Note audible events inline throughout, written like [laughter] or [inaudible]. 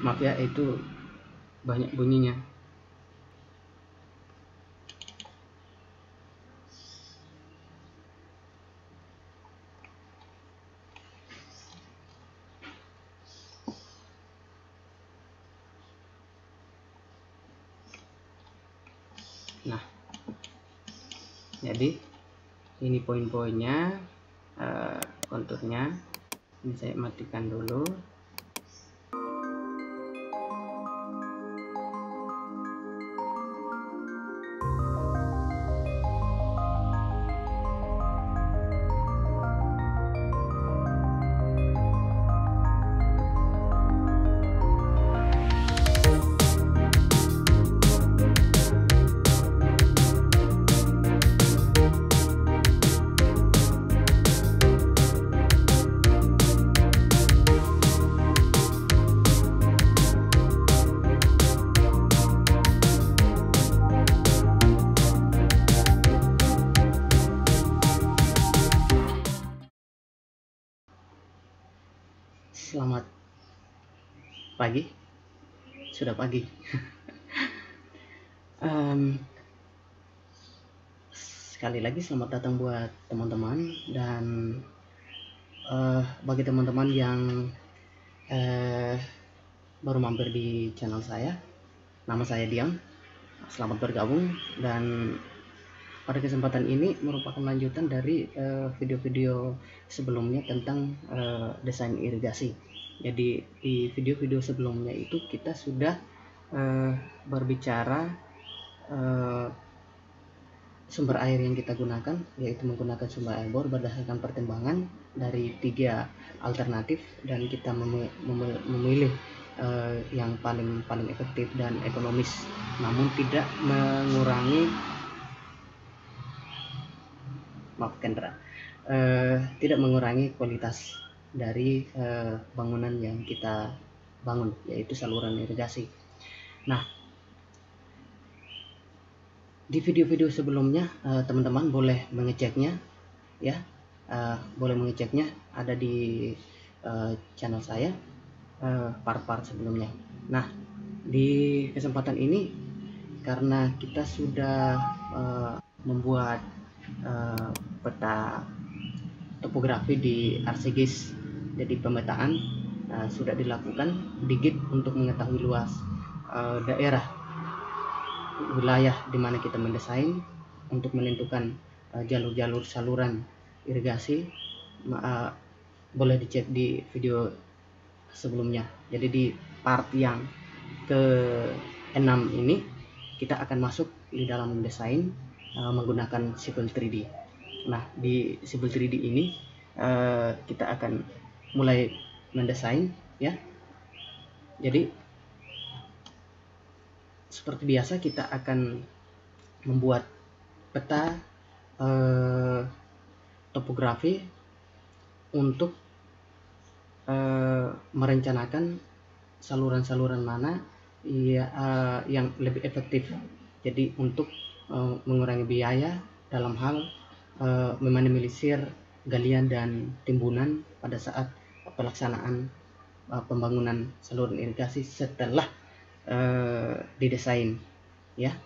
maaf ya itu banyak bunyinya. Nah jadi ini poin-poinnya uh, konturnya. Ini saya matikan dulu pagi. Sudah pagi. [laughs] um, sekali lagi selamat datang buat teman-teman dan uh, bagi teman-teman yang uh, baru mampir di channel saya, nama saya Diam. Selamat bergabung dan pada kesempatan ini merupakan lanjutan dari eh, video-video uh, sebelumnya tentang uh, desain irigasi. Jadi di video-video sebelumnya itu kita sudah uh, berbicara uh, sumber air yang kita gunakan, yaitu menggunakan sumber air bor berdasarkan pertimbangan dari tiga alternatif dan kita mem mem memilih uh, yang paling paling efektif dan ekonomis, namun tidak mengurangi maaf Kendra. Uh, tidak mengurangi kualitas dari uh, bangunan yang kita bangun yaitu saluran irigasi. Nah di video-video sebelumnya eh, teman-teman uh, boleh mengeceknya ya. Uh, boleh mengeceknya ada di uh, channel saya part-part uh, sebelumnya. Nah di kesempatan ini karena kita sudah membuat peta topografi di Arsigis jadi pemetaan uh, sudah dilakukan digit untuk mengetahui luas uh, daerah wilayah di mana kita mendesain untuk menentukan jalur-jalur uh, saluran irigasi uh, boleh dicek di video sebelumnya jadi di part yang ke 6 ini kita akan masuk di dalam mendesain uh, menggunakan Civil 3D. Nah, di Civil 3D ini uh, kita akan mulai mendesain ya. Jadi seperti biasa kita akan membuat peta uh, topografi untuk uh, merencanakan saluran-saluran mana ya, uh, yang lebih efektif. Jadi untuk uh, mengurangi biaya dalam hal uh, meminimalisir galian dan timbunan pada saat pelaksanaan uh, pembangunan saluran irigasi setelah uh, didesain ya.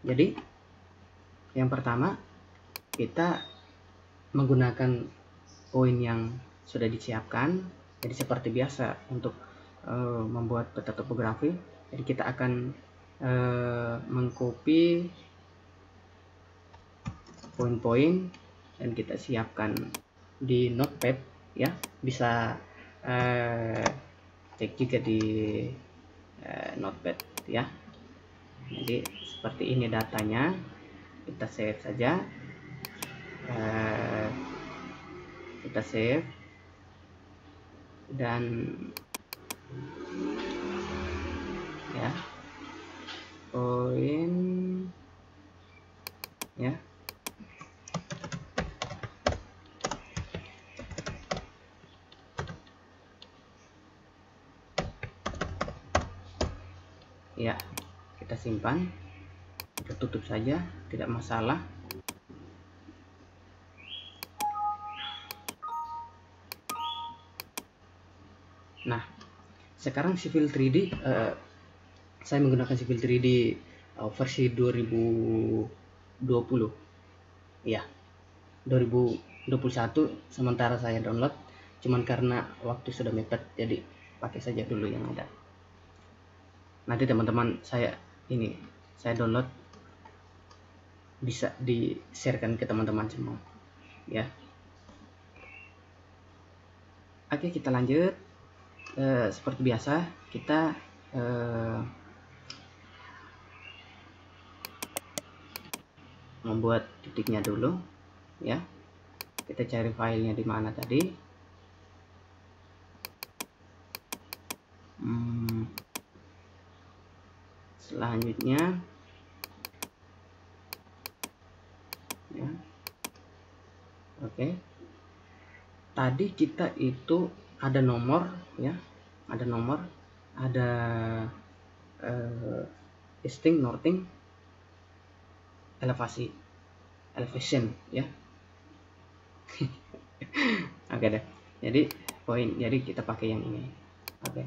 Jadi yang pertama kita menggunakan poin yang sudah disiapkan. Jadi seperti biasa untuk uh, membuat peta topografi. Jadi kita akan uh, mengcopy poin-poin dan kita siapkan di notepad ya bisa uh, cek juga di uh, notepad ya. Jadi seperti ini datanya kita save saja. Uh, kita save. Dan ya poin ya ya kita simpan. Kita tutup saja tidak masalah. Nah sekarang Civil 3D uh, saya menggunakan Civil 3D uh, versi 2020 ya 2021 sementara saya download. Cuman karena waktu sudah mepet jadi pakai saja dulu yang ada nanti teman-teman saya ini saya download bisa di sharekan ke teman-teman semua ya. Oke kita lanjut. E, seperti biasa kita e, membuat titiknya dulu ya. Kita cari filenya di mana tadi hmm, ya. Oke. Tadi kita itu ada nomor ya. Ada nomor ada uh, listing norting elevasi elevation ya. [laughs] Oke okay deh. Jadi poin jadi kita pakai yang ini. Oke.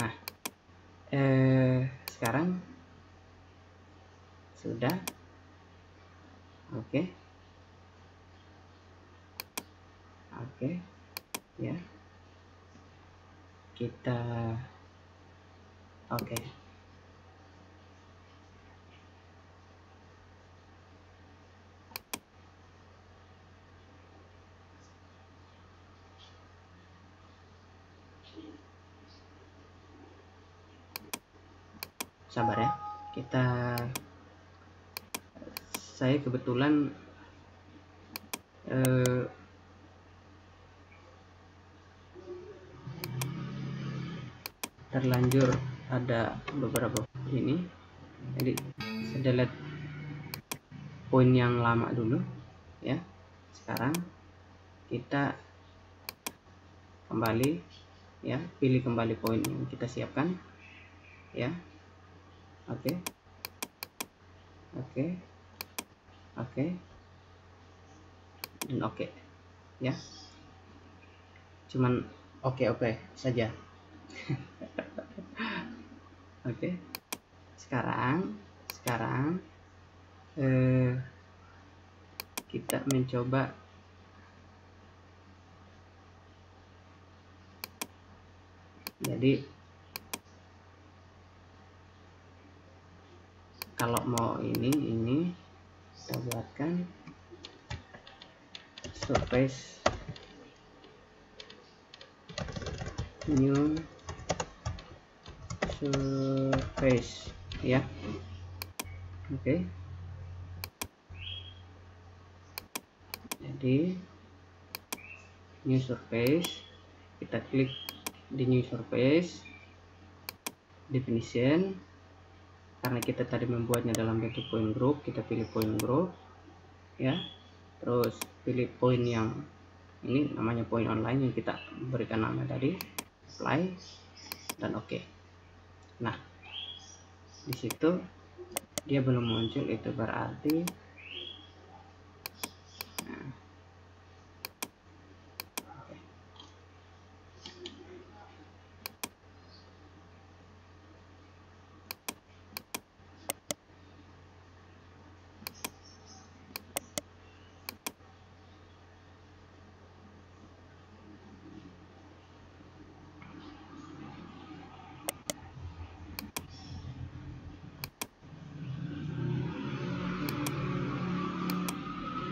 Nah eh sekarang sudah oke okay. oke okay. ya kita oke okay. sabar ya kita saya kebetulan eh, terlanjur ada beberapa ini jadi saya delete poin yang lama dulu ya sekarang kita kembali ya pilih kembali poin yang kita siapkan ya oke okay. oke okay. Oke okay. dan oke okay. ya cuman oke okay, oke okay saja [laughs] oke okay. sekarang sekarang eh, kita mencoba jadi kalau mau ini ini kita buatkan. Surface. New surface ya. Oke. Okay. jadi new surface. Kita klik di new surface. Definition karena kita tadi membuatnya dalam bentuk point group kita pilih point group ya terus pilih point yang ini namanya point online yang kita berikan nama tadi apply dan oke okay. nah di situ dia belum muncul itu berarti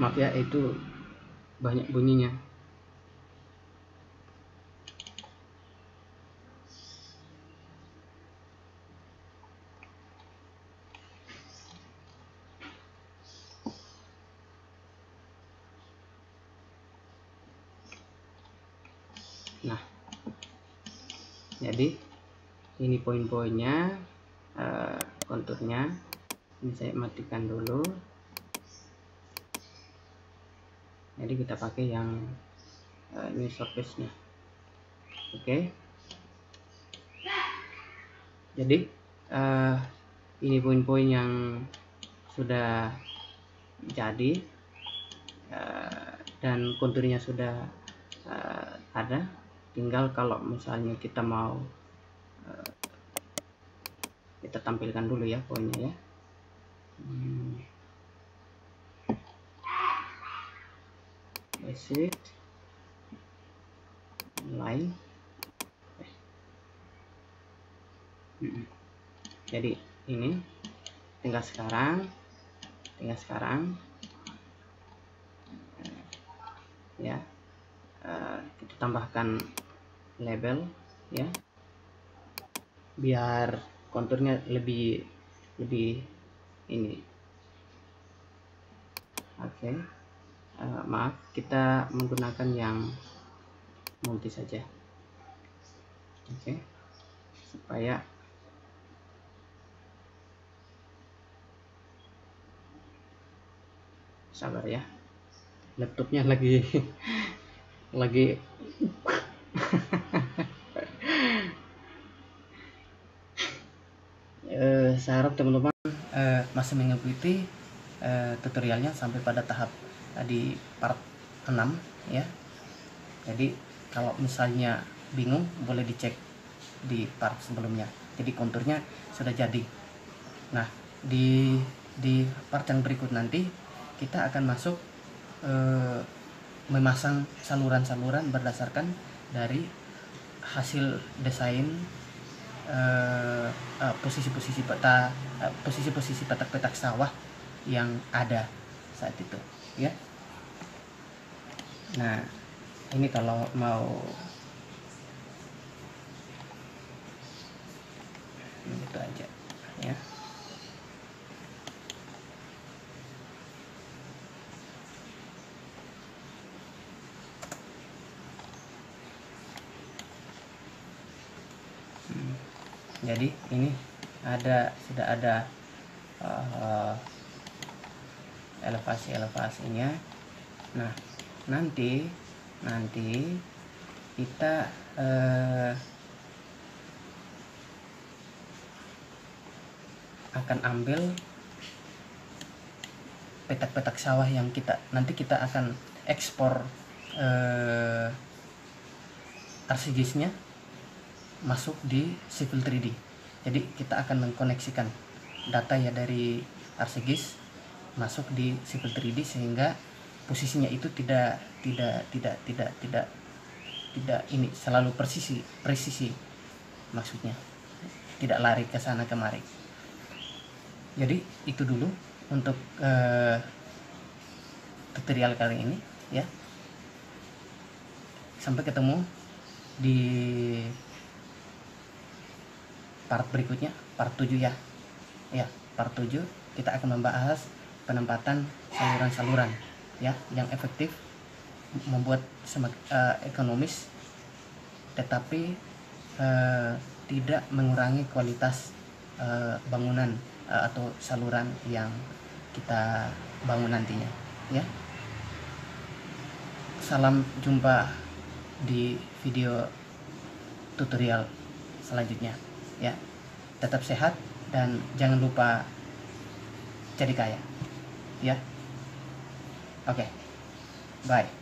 maaf ya itu banyak bunyinya. Nah jadi ini poin-poinnya uh, konturnya. Ini saya matikan dulu jadi kita pakai yang uh, new surface nya oke okay. jadi uh, ini poin-poin yang sudah jadi uh, dan konturnya sudah uh, ada tinggal kalau misalnya kita mau uh, kita tampilkan dulu ya poinnya ya hmm. Basic line. Jadi ini. Tinggal sekarang. Tinggal sekarang. Ya. Uh, kita tambahkan label ya. Biar konturnya lebih lebih ini. Oke. okay. Uh, maaf kita menggunakan yang multi saja oke okay. supaya sabar ya laptopnya lagi [laughs] lagi uh, [laughs] saya harap teman-teman uh, masih mengikuti uh, tutorialnya sampai pada tahap di part 6 ya. Jadi kalau misalnya bingung boleh dicek di part sebelumnya. Jadi konturnya sudah jadi. Nah di di part yang berikut nanti kita akan masuk Eh, memasang saluran-saluran berdasarkan dari hasil desain eh, eh, posisi-posisi uh, peta posisi-posisi petak-petak sawah yang ada saat itu ya. Nah ini kalau mau itu aja ya. Jadi ini ada sudah ada uh, elevasi elevasinya nah nanti nanti kita uh, akan ambil petak-petak sawah yang kita nanti kita akan ekspor uh, arsigisnya masuk di Civil 3D. Jadi kita akan mengkoneksikan data ya dari ArcGIS masuk di Civil 3D sehingga posisinya itu tidak tidak tidak tidak tidak tidak ini selalu presisi presisi maksudnya tidak lari ke sana kemari. Jadi itu dulu untuk uh, tutorial kali ini ya. Sampai ketemu di part berikutnya part 7 ya ya part 7 kita akan membahas penempatan saluran-saluran ya yang efektif membuat semak, uh, ekonomis tetapi uh, tidak mengurangi kualitas uh, bangunan uh, atau saluran yang kita bangun nantinya ya. Salam jumpa di video tutorial selanjutnya ya. Tetap sehat dan jangan lupa jadi kaya ya oke okay. bye